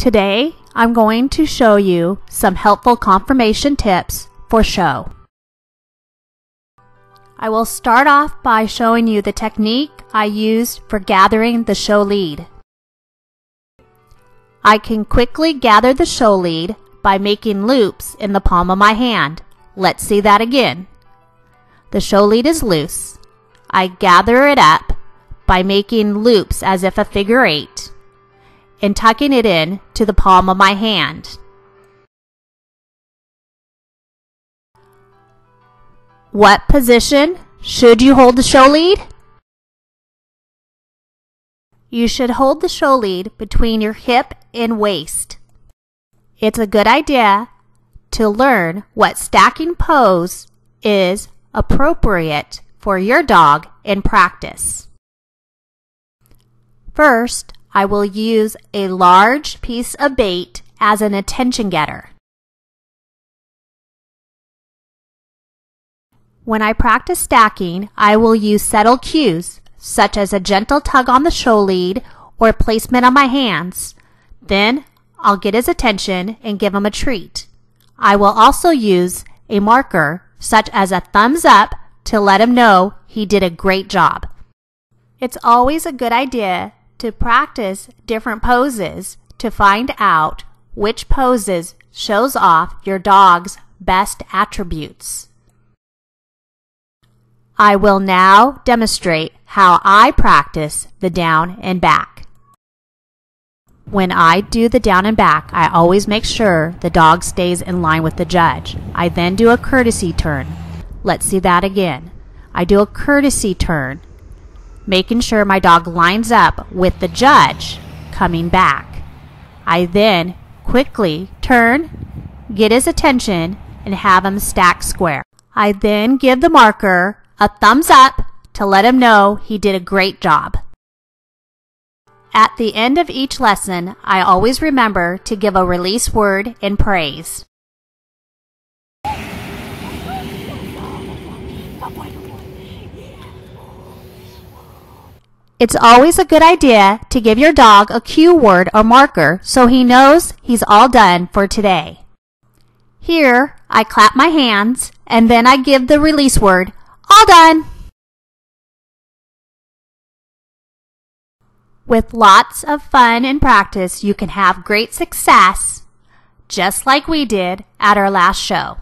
Today, I'm going to show you some helpful conformation tips for show. I will start off by showing you the technique I used for gathering the show lead. I can quickly gather the show lead by making loops in the palm of my hand. Let's see that again. The show lead is loose. I gather it up by making loops as if a figure eight and tucking it in to the palm of my hand. What position should you hold the show lead? You should hold the show lead between your hip and waist. It's a good idea to learn what stacking pose is appropriate for your dog in practice. First, I will use a large piece of bait as an attention getter. When I practice stacking, I will use subtle cues, such as a gentle tug on the show lead or placement on my hands. Then I'll get his attention and give him a treat. I will also use a marker, such as a thumbs up, to let him know he did a great job. It's always a good idea to practice different poses to find out which poses shows off your dog's best attributes. I will now demonstrate how I practice the down and back. When I do the down and back, I always make sure the dog stays in line with the judge. I then do a courtesy turn. Let's see that again. I do a courtesy turn making sure my dog lines up with the judge coming back. I then quickly turn, get his attention, and have him stack square. I then give the marker a thumbs up to let him know he did a great job. At the end of each lesson, I always remember to give a release word in praise. It's always a good idea to give your dog a cue word or marker so he knows he's all done for today. Here, I clap my hands and then I give the release word, all done. With lots of fun and practice, you can have great success, just like we did at our last show.